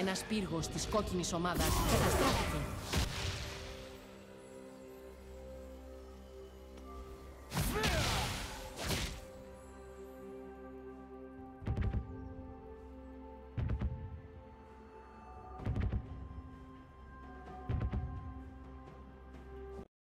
Ένας πύργος της κόκκινης ομάδας καταστράφηκε.